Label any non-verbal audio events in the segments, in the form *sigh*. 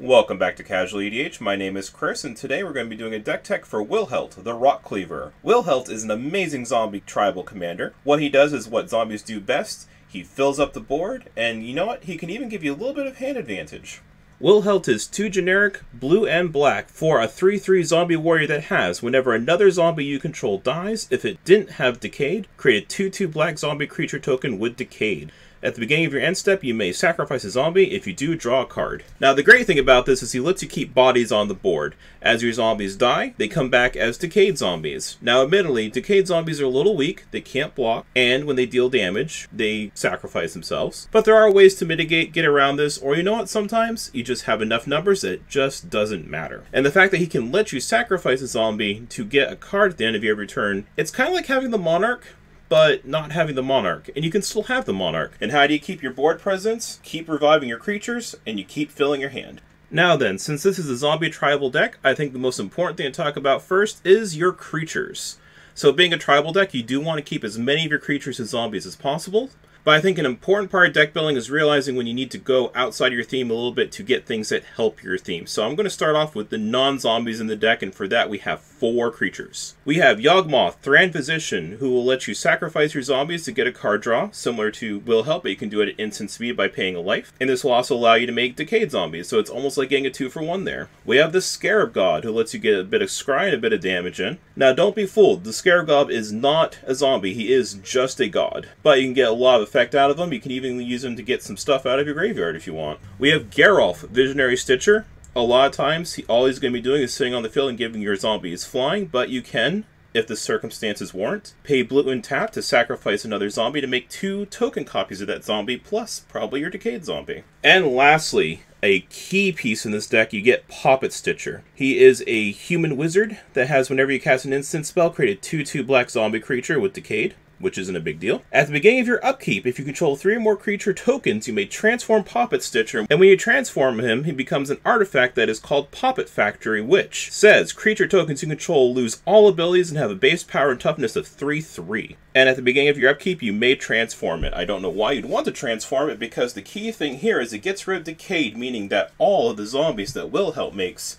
Welcome back to Casual EDH. My name is Chris, and today we're going to be doing a deck tech for Wilhelt, the Rotcleaver. Wilhelt is an amazing zombie tribal commander. What he does is what zombies do best. He fills up the board, and you know what? He can even give you a little bit of hand advantage. Wilhelt is two generic, blue and black, for a 3-3 zombie warrior that has, whenever another zombie you control dies, if it didn't have Decayed, create a 2-2 black zombie creature token with Decayed. At the beginning of your end step, you may sacrifice a zombie. If you do, draw a card. Now, the great thing about this is he lets you keep bodies on the board. As your zombies die, they come back as decayed zombies. Now, admittedly, decayed zombies are a little weak, they can't block, and when they deal damage, they sacrifice themselves. But there are ways to mitigate, get around this, or you know what, sometimes you just have enough numbers that it just doesn't matter. And the fact that he can let you sacrifice a zombie to get a card at the end of your turn—it's kind of like having the Monarch, but not having the Monarch. And you can still have the Monarch. And how do you keep your board presence? Keep reviving your creatures, and you keep filling your hand. Now then, since this is a zombie tribal deck, I think the most important thing to talk about first is your creatures. So being a tribal deck, you do want to keep as many of your creatures as zombies as possible, but I think an important part of deck building is realizing when you need to go outside your theme a little bit to get things that help your theme. So I'm going to start off with the non-zombies in the deck, and for that we have four creatures. We have Yawgmoth, Thran Physician, who will let you sacrifice your zombies to get a card draw, similar to Wilhelt, but you can do it at instant speed by paying a life. And this will also allow you to make Decayed zombies, so it's almost like getting a two for one there. We have the Scarab God, who lets you get a bit of scry and a bit of damage in. Now don't be fooled, the Scarab God is not a zombie, he is just a god. But you can get a lot of effect out of them. You can even use them to get some stuff out of your graveyard if you want. We have Geralf, Visionary Stitcher. A lot of times, he, all he's going to be doing is sitting on the field and giving your zombies flying, but you can, if the circumstances warrant, pay blue and tap to sacrifice another zombie to make two token copies of that zombie, plus probably your decayed zombie. And lastly, a key piece in this deck, you get Poppet Stitcher. He is a human wizard that has, whenever you cast an instant spell, create a 2-2 black zombie creature with Decayed which isn't a big deal. At the beginning of your upkeep, if you control three or more creature tokens, you may transform Poppet Stitcher, and when you transform him, he becomes an artifact that is called Poppet Factory, which says creature tokens you control lose all abilities and have a base power and toughness of 3-3. And at the beginning of your upkeep, you may transform it. I don't know why you'd want to transform it, because the key thing here is it gets rid of Decayed, meaning that all of the zombies that Wilhelt makes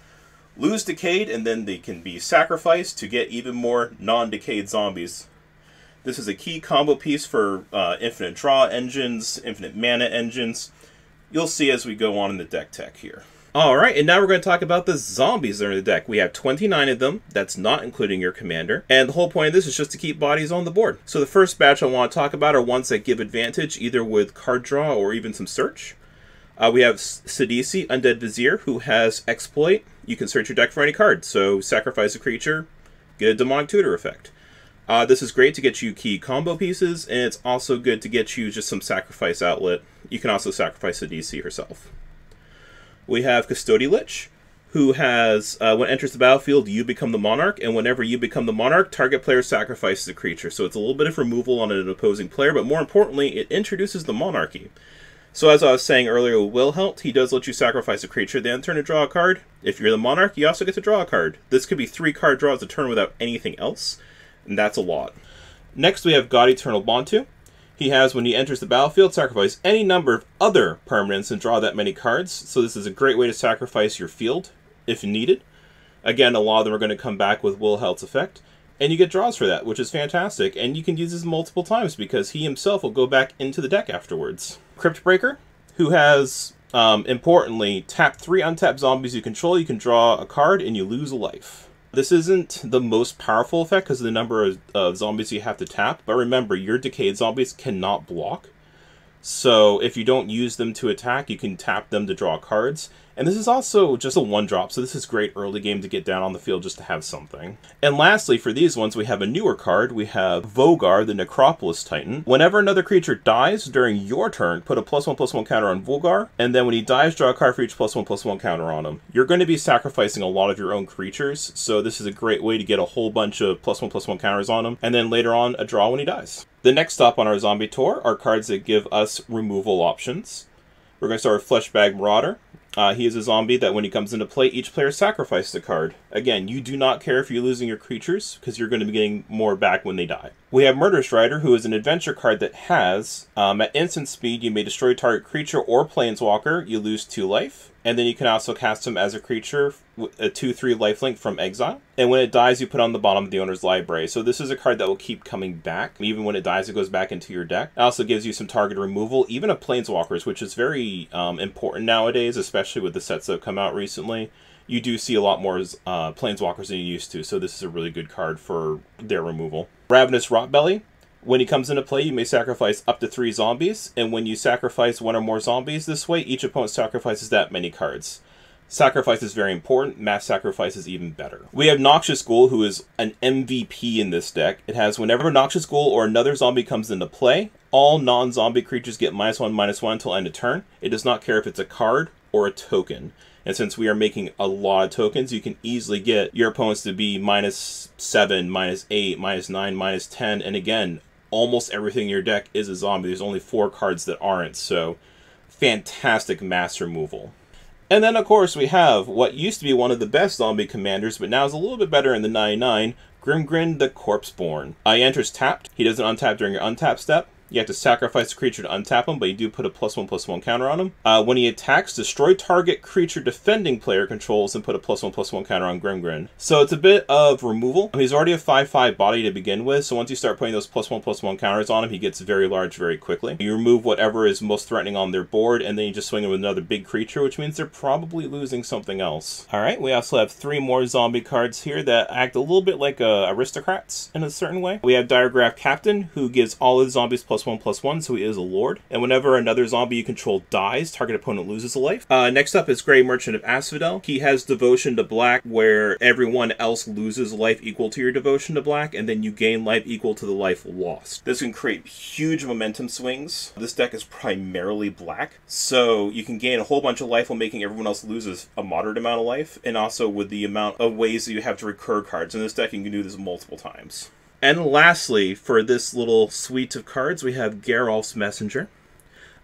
lose Decayed, and then they can be sacrificed to get even more non-decayed zombies this is a key combo piece for uh, infinite draw engines, infinite mana engines. You'll see as we go on in the deck tech here. Alright, and now we're going to talk about the zombies that are in the deck. We have 29 of them, that's not including your commander, and the whole point of this is just to keep bodies on the board. So the first batch I want to talk about are ones that give advantage, either with card draw or even some search. Uh, we have Sidisi, Undead Vizier, who has Exploit. You can search your deck for any card, so sacrifice a creature, get a Demonic Tutor effect. Uh, this is great to get you key combo pieces, and it's also good to get you just some sacrifice outlet. You can also sacrifice Sidisi herself. We have Custodi Lich, who has, uh, when enters the battlefield, you become the Monarch, and whenever you become the Monarch, target player sacrifices a creature. So it's a little bit of removal on an opposing player, but more importantly, it introduces the Monarchy. So as I was saying earlier with Wilhelt, he does let you sacrifice a creature, then turn to draw a card. If you're the Monarch, you also get to draw a card. This could be three card draws a turn without anything else and that's a lot. Next, we have God Eternal Bontu. He has, when he enters the battlefield, sacrifice any number of other permanents and draw that many cards. So this is a great way to sacrifice your field, if needed. Again, a lot of them are going to come back with Wilhelt's effect. And you get draws for that, which is fantastic. And you can use this multiple times because he himself will go back into the deck afterwards. Cryptbreaker, who has, um, importantly, tap three untapped zombies you control. You can draw a card and you lose a life. This isn't the most powerful effect because of the number of, of zombies you have to tap, but remember, your decayed zombies cannot block. So if you don't use them to attack, you can tap them to draw cards. And this is also just a one drop, so this is great early game to get down on the field just to have something. And lastly, for these ones, we have a newer card. We have Vogar, the Necropolis Titan. Whenever another creature dies during your turn, put a plus one plus one counter on Vogar, and then when he dies, draw a card for each plus one plus one counter on him. You're going to be sacrificing a lot of your own creatures, so this is a great way to get a whole bunch of plus one plus one counters on him, and then later on a draw when he dies. The next stop on our zombie tour are cards that give us removal options. We're going to start with Fleshbag Marauder. Uh, he is a zombie that when he comes into play, each player sacrifices a card. Again, you do not care if you're losing your creatures, because you're going to be getting more back when they die. We have Murderous Rider, who is an adventure card that has, um, at instant speed, you may destroy target creature or planeswalker, you lose 2 life. And then you can also cast him as a creature, a 2 3 lifelink from exile. And when it dies, you put on the bottom of the owner's library. So this is a card that will keep coming back. Even when it dies, it goes back into your deck. It also gives you some target removal, even of planeswalkers, which is very um, important nowadays, especially with the sets that have come out recently. You do see a lot more uh, planeswalkers than you used to, so this is a really good card for their removal. Ravenous Rotbelly. When he comes into play, you may sacrifice up to three zombies, and when you sacrifice one or more zombies this way, each opponent sacrifices that many cards. Sacrifice is very important, mass sacrifice is even better. We have Noxious Ghoul, who is an MVP in this deck. It has whenever Noxious Ghoul or another zombie comes into play, all non-zombie creatures get minus one, minus one until end of turn. It does not care if it's a card or a token. And since we are making a lot of tokens, you can easily get your opponents to be minus 7, minus 8, minus 9, minus 10. And again, almost everything in your deck is a zombie. There's only four cards that aren't, so fantastic mass removal. And then, of course, we have what used to be one of the best zombie commanders, but now is a little bit better in the 99, Grimgrin the Corpseborn. I enters tapped. He doesn't untap during your untap step. You have to sacrifice a creature to untap him, but you do put a plus one plus one counter on him. Uh, when he attacks, destroy target creature defending player controls and put a plus one plus one counter on Grimgrin. So it's a bit of removal. He's already a 5-5 body to begin with, so once you start putting those plus one plus one counters on him, he gets very large very quickly. You remove whatever is most threatening on their board, and then you just swing him with another big creature, which means they're probably losing something else. Alright, we also have three more zombie cards here that act a little bit like uh, aristocrats in a certain way. We have Diregraf Captain, who gives all the zombies plus plus one plus one, so he is a lord. And whenever another zombie you control dies, target opponent loses a life. Uh, next up is Grey Merchant of Asphodel. He has Devotion to Black, where everyone else loses life equal to your Devotion to Black, and then you gain life equal to the life lost. This can create huge momentum swings. This deck is primarily black, so you can gain a whole bunch of life while making everyone else loses a moderate amount of life, and also with the amount of ways that you have to recur cards. In this deck, you can do this multiple times. And lastly, for this little suite of cards, we have Geralf's Messenger.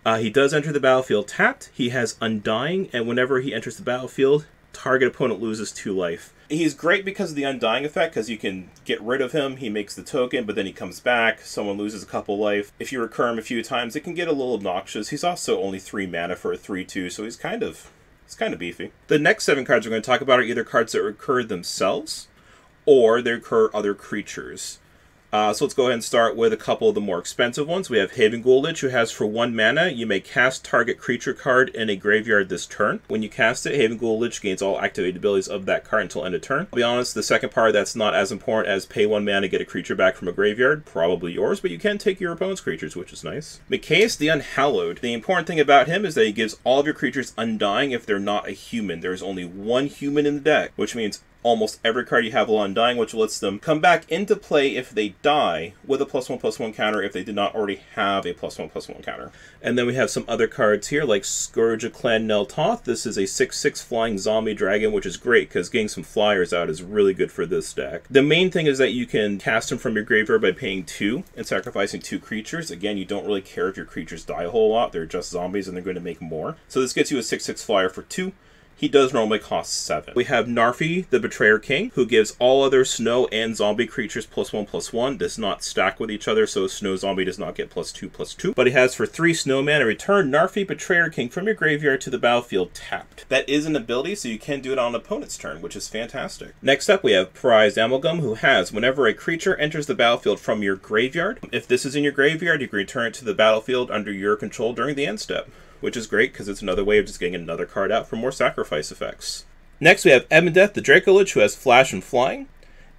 Uh, he does enter the battlefield tapped. He has Undying, and whenever he enters the battlefield, target opponent loses two life. He's great because of the Undying effect, because you can get rid of him, he makes the token, but then he comes back, someone loses a couple life. If you recur him a few times, it can get a little obnoxious. He's also only 3 mana for a 3-2, so he's kind of he's kind of beefy. The next seven cards we're going to talk about are either cards that recur themselves, or they recur other creatures. Uh, so let's go ahead and start with a couple of the more expensive ones. We have Haven Lich, who has for one mana, you may cast target creature card in a graveyard this turn. When you cast it, Haven Lich gains all activated abilities of that card until end of turn. I'll be honest, the second part that's not as important as pay one mana, to get a creature back from a graveyard, probably yours, but you can take your opponent's creatures, which is nice. Mikaeus the Unhallowed. The important thing about him is that he gives all of your creatures undying if they're not a human. There's only one human in the deck, which means almost every card you have will undying, which lets them come back into play if they die with a plus one plus one counter if they did not already have a plus one plus one counter. And then we have some other cards here like Scourge of Clan Nel Toth. This is a 6-6 flying zombie dragon, which is great because getting some flyers out is really good for this deck. The main thing is that you can cast them from your graveyard by paying two and sacrificing two creatures. Again, you don't really care if your creatures die a whole lot. They're just zombies and they're going to make more. So this gets you a 6-6 flyer for two he does normally cost 7. We have Narfi, the Betrayer King, who gives all other snow and zombie creatures plus 1 plus 1, does not stack with each other, so snow zombie does not get plus 2 plus 2. But he has for 3 snow mana, a return Narfi, Betrayer King from your graveyard to the battlefield tapped. That is an ability, so you can do it on an opponent's turn, which is fantastic. Next up, we have Prized Amalgam, who has, whenever a creature enters the battlefield from your graveyard, if this is in your graveyard, you can return it to the battlefield under your control during the end step which is great because it's another way of just getting another card out for more sacrifice effects. Next, we have Ebondeath the Dracolich, who has Flash and Flying.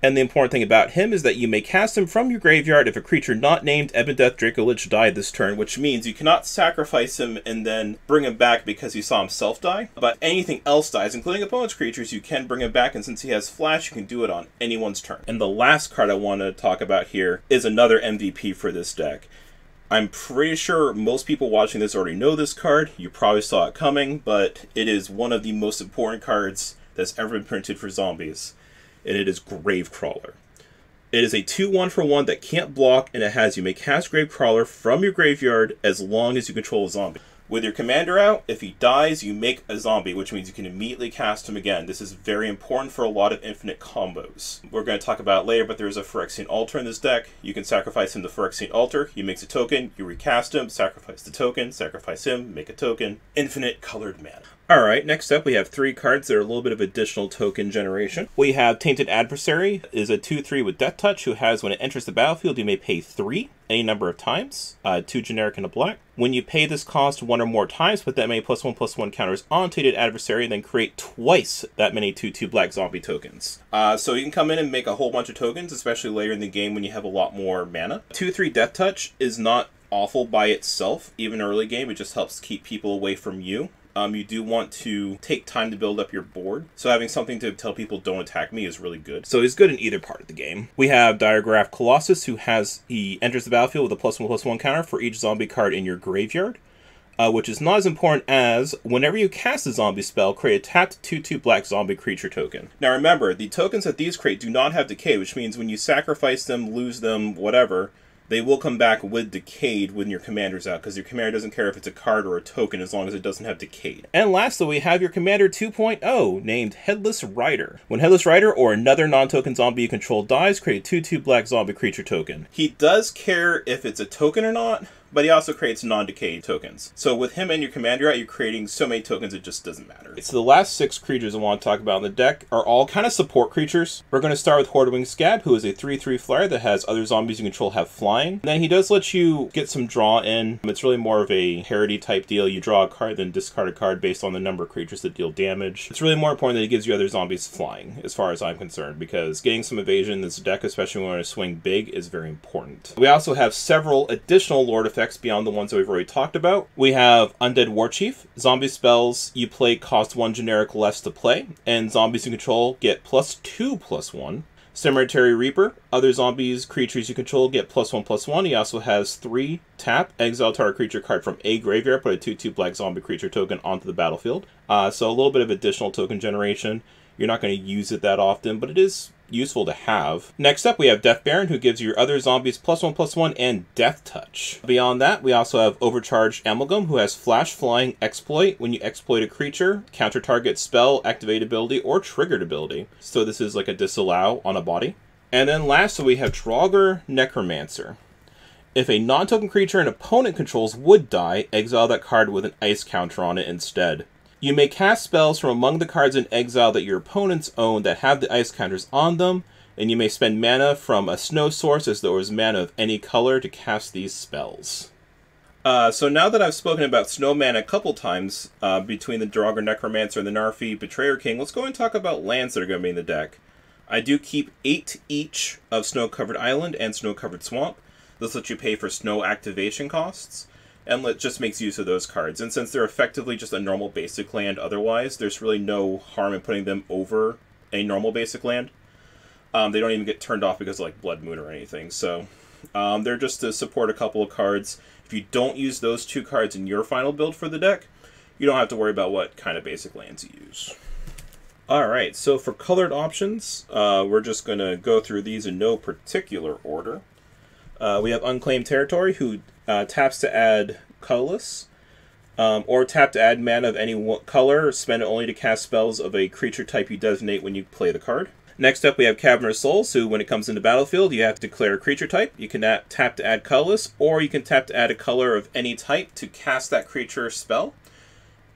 And the important thing about him is that you may cast him from your graveyard if a creature not named Ebondeath Dracolich died this turn, which means you cannot sacrifice him and then bring him back because you saw himself die. But anything else dies, including opponent's creatures, you can bring him back, and since he has Flash, you can do it on anyone's turn. And the last card I want to talk about here is another MVP for this deck. I'm pretty sure most people watching this already know this card. You probably saw it coming, but it is one of the most important cards that's ever been printed for zombies, and it is Gravecrawler. It is a 2-1 for 1 that can't block, and it has you may cast Gravecrawler from your graveyard as long as you control a zombie. With your commander out, if he dies, you make a zombie, which means you can immediately cast him again. This is very important for a lot of infinite combos. We're going to talk about later, but there's a Phyrexian Altar in this deck. You can sacrifice him to Phyrexian Altar, he makes a token, you recast him, sacrifice the token, sacrifice him, make a token. Infinite colored mana. All right, next up we have three cards that are a little bit of additional token generation. We have Tainted Adversary, is a 2-3 with Death Touch, who has when it enters the battlefield you may pay 3 any number of times, uh, 2 generic and a black. When you pay this cost one or more times, put that many plus 1 plus 1 counters on Tainted Adversary, then create twice that many 2-2 black zombie tokens. Uh, so you can come in and make a whole bunch of tokens, especially later in the game when you have a lot more mana. 2-3 Death Touch is not awful by itself, even early game. It just helps keep people away from you um, you do want to take time to build up your board. So having something to tell people don't attack me is really good. So he's good in either part of the game. We have Diregraf Colossus, who has he enters the battlefield with a plus one plus one counter for each zombie card in your graveyard. Uh, which is not as important as whenever you cast a zombie spell, create a tapped 2 2 black zombie creature token. Now remember, the tokens that these create do not have decay, which means when you sacrifice them, lose them, whatever, they will come back with Decayed when your commander's out, because your commander doesn't care if it's a card or a token as long as it doesn't have Decayed. And lastly, we have your Commander 2.0, named Headless Rider. When Headless Rider or another non-token zombie you control dies, create a 2-2 black zombie creature token. He does care if it's a token or not, but he also creates non-decay tokens. So with him and your commander out, you're creating so many tokens it just doesn't matter. So the last six creatures I want to talk about in the deck are all kind of support creatures. We're going to start with Hordewing Scab, who is a 3-3 flyer that has other zombies you control have flying. And then he does let you get some draw in. It's really more of a parity type deal. You draw a card, then discard a card based on the number of creatures that deal damage. It's really more important that he gives you other zombies flying, as far as I'm concerned, because getting some evasion in this deck, especially when you want to swing big, is very important. We also have several additional Lord effects effects beyond the ones that we've already talked about. We have Undead Warchief. Zombie spells you play cost one generic less to play, and zombies you control get plus two plus one. Cemetery Reaper. Other zombies, creatures you control get plus one plus one. He also has three tap, exile target creature card from a graveyard, put a 2 2 black zombie creature token onto the battlefield. Uh, so a little bit of additional token generation. You're not going to use it that often, but it is useful to have. Next up, we have Death Baron, who gives your other zombies plus one, plus one, and Death Touch. Beyond that, we also have Overcharged Amalgam, who has Flash Flying Exploit. When you exploit a creature, counter target spell, activate ability, or triggered ability. So this is like a disallow on a body. And then lastly, we have Draugr Necromancer. If a non-token creature an opponent controls would die, exile that card with an ice counter on it instead. You may cast spells from among the cards in exile that your opponents own that have the ice counters on them, and you may spend mana from a snow source as though it was mana of any color to cast these spells. Uh, so now that I've spoken about snow mana a couple times uh, between the Draugr Necromancer and the Narfi Betrayer King, let's go and talk about lands that are going to be in the deck. I do keep eight each of Snow Covered Island and Snow Covered Swamp. This lets you pay for snow activation costs and let, just makes use of those cards. And since they're effectively just a normal basic land otherwise, there's really no harm in putting them over a normal basic land. Um, they don't even get turned off because of like Blood Moon or anything. So um, they're just to support a couple of cards. If you don't use those two cards in your final build for the deck, you don't have to worry about what kind of basic lands you use. Alright, so for colored options, uh, we're just going to go through these in no particular order. Uh, we have Unclaimed Territory, who uh, taps to add colorless, um, or tap to add mana of any color, spend it only to cast spells of a creature type you designate when you play the card. Next up, we have Cavernous Souls, who, when it comes into battlefield, you have to declare a creature type. You can tap to add colorless, or you can tap to add a color of any type to cast that creature spell.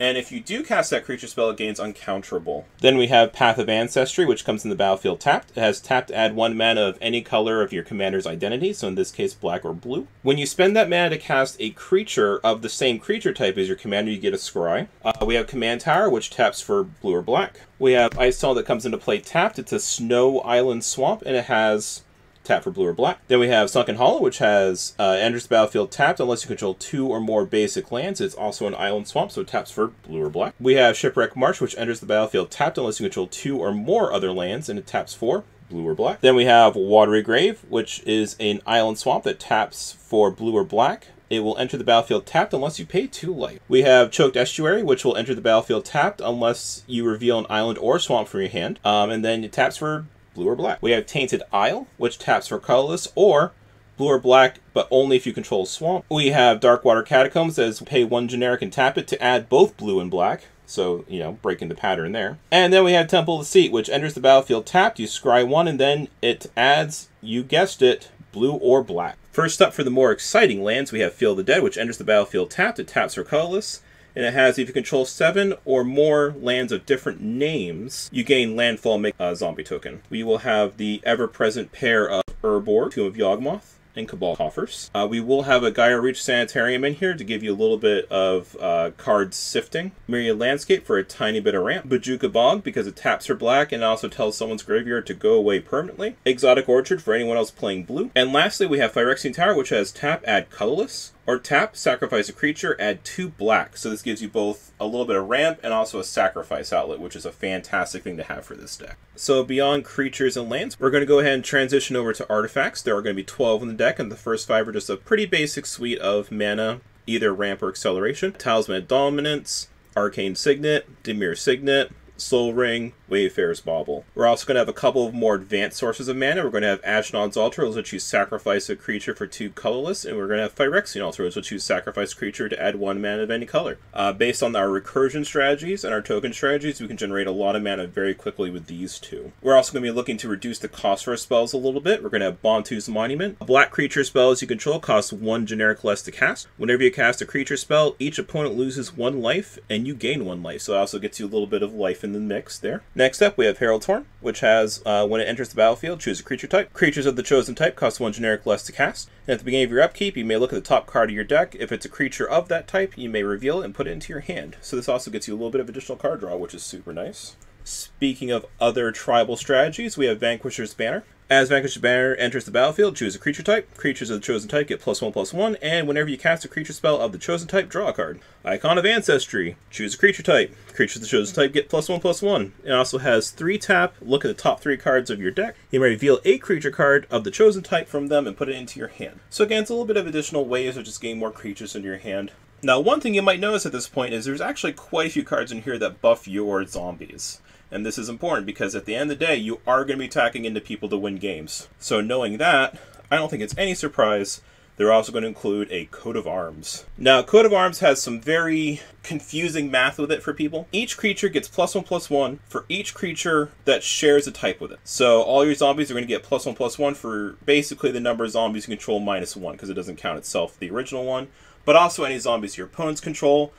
And if you do cast that creature spell, it gains uncounterable. Then we have Path of Ancestry, which comes in the battlefield tapped. It has tapped add one mana of any color of your commander's identity, so in this case, black or blue. When you spend that mana to cast a creature of the same creature type as your commander, you get a scry. Uh, we have Command Tower, which taps for blue or black. We have Ice Tunnel that comes into play tapped. It's a snow island swamp, and it has tap for blue or black. Then we have Sunken Hollow, which has uh, enters the battlefield tapped unless you control two or more basic lands. It's also an island swamp, so it taps for blue or black. We have Shipwreck Marsh, which enters the battlefield tapped unless you control two or more other lands, and it taps for blue or black. Then we have Watery Grave, which is an island swamp that taps for blue or black. It will enter the battlefield tapped unless you pay two life. We have Choked Estuary, which will enter the battlefield tapped unless you reveal an island or swamp from your hand. Um, and then it taps for blue or black. We have Tainted Isle, which taps for colorless, or blue or black, but only if you control Swamp. We have Darkwater Catacombs as pay one generic and tap it to add both blue and black. So, you know, breaking the pattern there. And then we have Temple of Deceit, which enters the battlefield tapped. You scry one, and then it adds, you guessed it, blue or black. First up for the more exciting lands, we have Field of the Dead, which enters the battlefield tapped. It taps for colorless. And it has if you control seven or more lands of different names, you gain landfall make a zombie token. We will have the ever-present pair of Urborg, Tomb of Yawgmoth, and Cabal coffers. Uh, we will have a Geier Reach Sanitarium in here to give you a little bit of uh, card sifting. Myriad Landscape for a tiny bit of ramp. Bojuka Bog because it taps for black and also tells someone's graveyard to go away permanently. Exotic Orchard for anyone else playing blue. And lastly, we have Phyrexian Tower, which has tap, add colorless. Or tap, sacrifice a creature, add two black. So this gives you both a little bit of ramp and also a sacrifice outlet, which is a fantastic thing to have for this deck. So beyond creatures and lands, we're going to go ahead and transition over to artifacts. There are going to be 12 in the deck, and the first five are just a pretty basic suite of mana, either ramp or acceleration. Talisman Dominance, Arcane Signet, Dimir Signet, Soul Ring, Wayfarer's Bauble. We're also going to have a couple of more advanced sources of mana. We're going to have Ashnod's Altar, which you sacrifice a creature for two colorless, and we're going to have Phyrexian Altar, which you sacrifice a creature to add one mana of any color. Uh, based on our recursion strategies and our token strategies, we can generate a lot of mana very quickly with these two. We're also going to be looking to reduce the cost for our spells a little bit. We're going to have Bontu's Monument. Black creature spells you control cost one generic less to cast. Whenever you cast a creature spell, each opponent loses one life, and you gain one life, so it also gets you a little bit of life in the mix there. Next up, we have Herald's Horn, which has, uh, when it enters the battlefield, choose a creature type. Creatures of the chosen type cost one generic less to cast. And at the beginning of your upkeep, you may look at the top card of your deck. If it's a creature of that type, you may reveal it and put it into your hand. So this also gets you a little bit of additional card draw, which is super nice. Speaking of other tribal strategies, we have Vanquisher's Banner. As Vanquisher's Banner enters the battlefield, choose a creature type. Creatures of the chosen type get plus one plus one, and whenever you cast a creature spell of the chosen type, draw a card. Icon of Ancestry. Choose a creature type. Creatures of the chosen type get plus one plus one. It also has three tap. Look at the top three cards of your deck. You may reveal a creature card of the chosen type from them and put it into your hand. So again, it's a little bit of additional ways of just getting more creatures into your hand. Now, one thing you might notice at this point is there's actually quite a few cards in here that buff your zombies. And this is important because at the end of the day, you are going to be attacking into people to win games. So knowing that, I don't think it's any surprise they're also going to include a coat of arms. Now, coat of arms has some very confusing math with it for people. Each creature gets plus one plus one for each creature that shares a type with it. So all your zombies are going to get plus one plus one for basically the number of zombies you control minus one because it doesn't count itself, the original one. But also any zombies your opponents control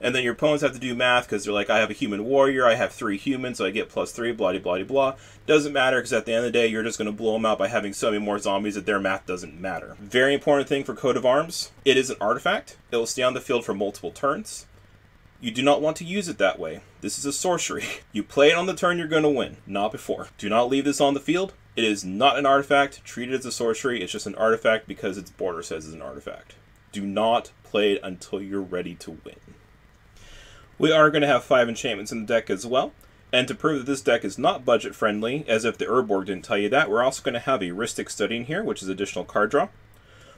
and then your opponents have to do math because they're like, I have a human warrior, I have three humans, so I get plus three, blah, blah, blah, blah. Doesn't matter because at the end of the day, you're just going to blow them out by having so many more zombies that their math doesn't matter. Very important thing for Coat of Arms it is an artifact, it will stay on the field for multiple turns. You do not want to use it that way. This is a sorcery. *laughs* You play it on the turn you're going to win, not before. Do not leave this on the field. It is not an artifact. Treat it as a sorcery. It's just an artifact because its border says it's an artifact. Do not play it until you're ready to win. We are going to have five enchantments in the deck as well. And to prove that this deck is not budget friendly, as if the Urborg didn't tell you that, we're also going to have a Study in here, which is additional card draw.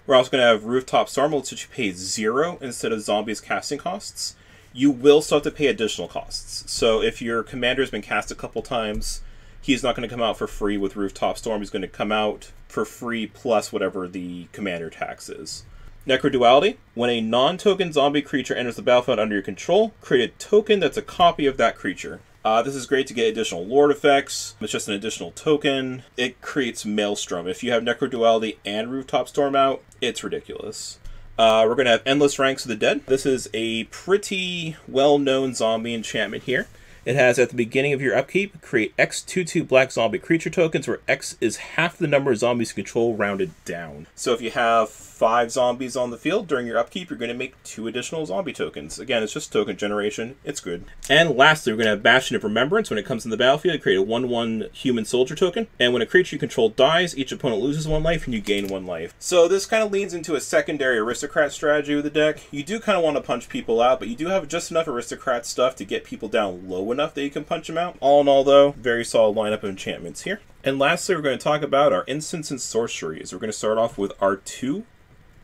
We're also going to have Rooftop Storm, which you pay zero instead of Zombies casting costs. You will still have to pay additional costs. So if your commander has been cast a couple times, he's not going to come out for free with Rooftop Storm. He's going to come out for free plus whatever the commander tax is. Necroduality. When a non-token zombie creature enters the battlefield under your control, create a token that's a copy of that creature. Uh, this is great to get additional lord effects. It's just an additional token. It creates Maelstrom. If you have Necroduality and Rooftop Storm out, it's ridiculous. Uh, we're going to have Endless Ranks of the Dead. This is a pretty well-known zombie enchantment here. It has at the beginning of your upkeep, create X 2 2 black zombie creature tokens where X is half the number of zombies you control rounded down. So if you have five zombies on the field during your upkeep, you're going to make two additional zombie tokens. Again, it's just token generation. It's good. And lastly, we're going to have Bastion of Remembrance. When it comes in the battlefield, create a 1 1 human soldier token. And when a creature you control dies, each opponent loses one life and you gain one life. So this kind of leads into a secondary aristocrat strategy with the deck. You do kind of want to punch people out, but you do have just enough aristocrat stuff to get people down low enough that you can punch them out. All in all, though, very solid lineup of enchantments here. And lastly, we're going to talk about our instants and sorceries. We're going to start off with our two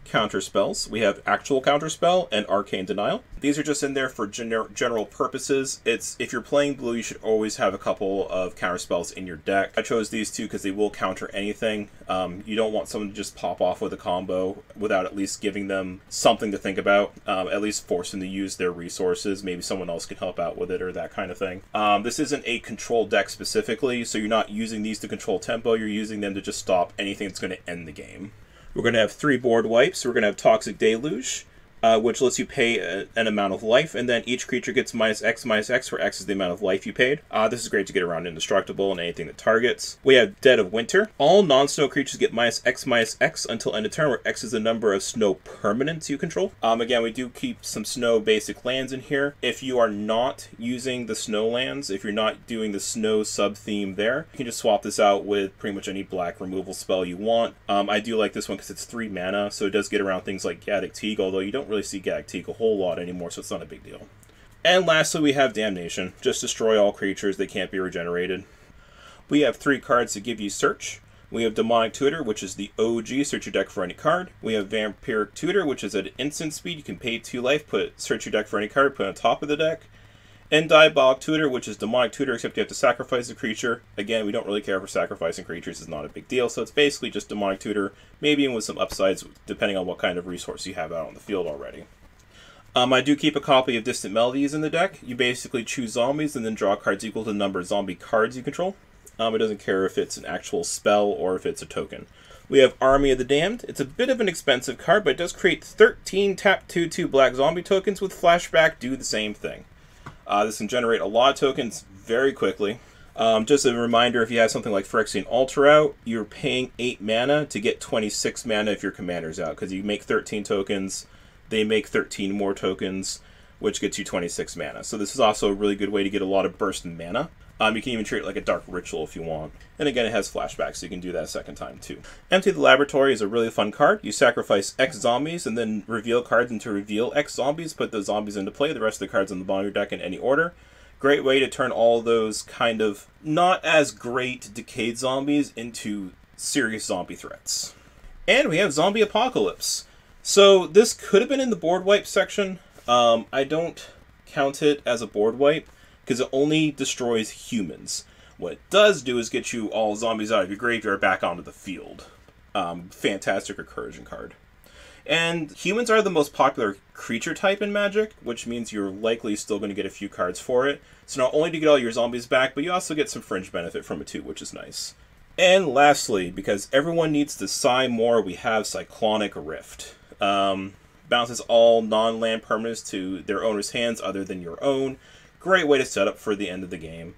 counter spells. We have actual counter spell and arcane denial. These are just in there for gener general purposes. It's if you're playing blue, you should always have a couple of counter spells in your deck. I chose these two because they will counter anything. Um, you don't want someone to just pop off with a combo without at least giving them something to think about. Um, at least force them to use their resources. Maybe someone else can help out with it or that kind of thing. Um, this isn't a control deck specifically, so you're not using these to control tempo. You're using them to just stop anything that's going to end the game. We're going to have three board wipes. We're going to have Toxic Deluge, uh, which lets you pay a, an amount of life, and then each creature gets minus X minus X, where X is the amount of life you paid. Uh, this is great to get around indestructible and anything that targets. We have Dead of Winter. All non-snow creatures get minus X minus X until end of turn, where X is the number of snow permanents you control. Um, again, we do keep some snow basic lands in here. If you are not using the snow lands, if you're not doing the snow sub theme there, you can just swap this out with pretty much any black removal spell you want. Um, I do like this one because it's three mana, so it does get around things like Gaddock Teeg, although you don't really see Gaddock Teeg a whole lot anymore, so it's not a big deal. And lastly, we have Damnation. Just destroy all creatures that can't be regenerated. We have three cards to give you search. We have Demonic Tutor, which is the OG, search your deck for any card. We have Vampiric Tutor, which is at instant speed. You can pay two life, put search your deck for any card, put on top of the deck. And Diabolic Tutor, which is Demonic Tutor, except you have to sacrifice a creature. Again, we don't really care for sacrificing creatures, it's not a big deal, so it's basically just Demonic Tutor, maybe with some upsides depending on what kind of resource you have out on the field already. Um, I do keep a copy of Distant Melodies in the deck. You basically choose zombies and then draw cards equal to the number of zombie cards you control. Um, it doesn't care if it's an actual spell or if it's a token. We have Army of the Damned. It's a bit of an expensive card, but it does create 13 tap 2 2 black zombie tokens with flashback do the same thing. Uh, this can generate a lot of tokens very quickly. Um, just a reminder, if you have something like Phyrexian Altar out, you're paying 8 mana to get 26 mana if your commander's out, because you make 13 tokens, they make 13 more tokens, which gets you 26 mana. So this is also a really good way to get a lot of burst mana. Um, you can even treat it like a dark ritual if you want. And again, it has flashbacks, so you can do that a second time too. Empty the Laboratory is a really fun card. You sacrifice X zombies and then reveal cards into reveal X zombies, put those zombies into play, the rest of the cards on the bottom of your deck in any order. Great way to turn all those kind of not as great decayed zombies into serious zombie threats. And we have Zombie Apocalypse. So this could have been in the board wipe section. Um, I don't count it as a board wipe because it only destroys humans. What it does do is get you all zombies out of your graveyard back onto the field. Um, fantastic recursion card. And humans are the most popular creature type in Magic, which means you're likely still going to get a few cards for it. So not only do you get all your zombies back, but you also get some fringe benefit from it too, which is nice. And lastly, because everyone needs to sigh more, we have Cyclonic Rift. Um, bounces all non-land permanents to their owner's hands other than your own, Great way to set up for the end of the game.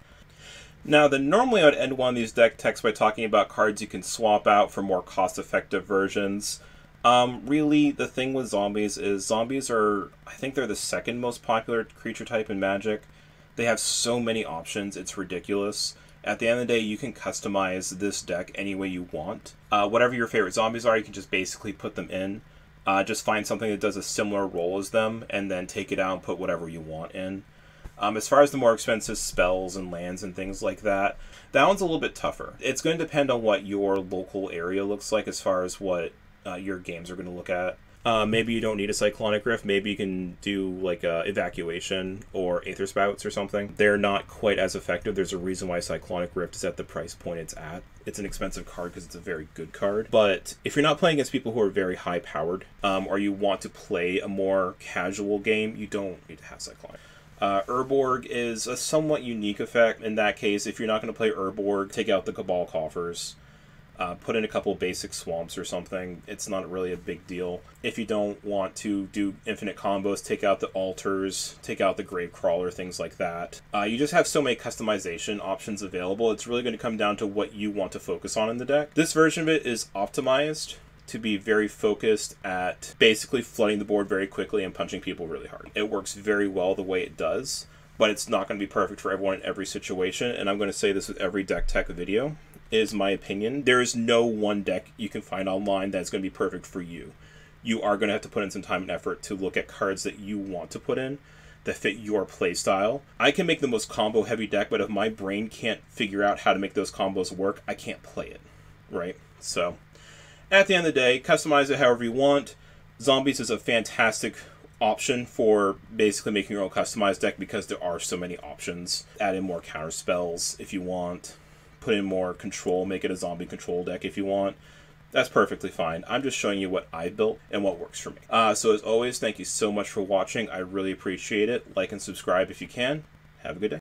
Now, then normally I would end one of these deck techs by talking about cards you can swap out for more cost-effective versions. Um, really, the thing with zombies is zombies are, I think they're the second most popular creature type in Magic. They have so many options, it's ridiculous. At the end of the day, you can customize this deck any way you want. Uh, whatever your favorite zombies are, you can just basically put them in. Uh, just find something that does a similar role as them, and then take it out and put whatever you want in. Um, as far as the more expensive spells and lands and things like that, that one's a little bit tougher. It's going to depend on what your local area looks like as far as what uh, your games are going to look at. Uh, maybe you don't need a cyclonic rift. Maybe you can do like uh, evacuation or aether spouts or something. They're not quite as effective. There's a reason why cyclonic rift is at the price point it's at. It's an expensive card because it's a very good card. But if you're not playing against people who are very high powered, um, or you want to play a more casual game, you don't need to have cyclonic. Uh, Urborg is a somewhat unique effect. In that case, if you're not going to play Urborg, take out the Cabal Coffers. Uh, put in a couple basic swamps or something. It's not really a big deal. If you don't want to do infinite combos, take out the altars, take out the grave crawler, things like that. Uh, you just have so many customization options available. It's really going to come down to what you want to focus on in the deck. This version of it is optimized to be very focused at basically flooding the board very quickly and punching people really hard. It works very well the way it does, but it's not going to be perfect for everyone in every situation. And I'm going to say this with every deck tech video is my opinion. There is no one deck you can find online that's going to be perfect for you. You are going to have to put in some time and effort to look at cards that you want to put in that fit your playstyle. I can make the most combo heavy deck, but if my brain can't figure out how to make those combos work, I can't play it. Right? So at the end of the day, customize it however you want. Zombies is a fantastic option for basically making your own customized deck because there are so many options. Add in more counter spells if you want. Put in more control, make it a zombie control deck if you want. That's perfectly fine. I'm just showing you what I built and what works for me. Uh, so as always, thank you so much for watching. I really appreciate it. Like and subscribe if you can. Have a good day.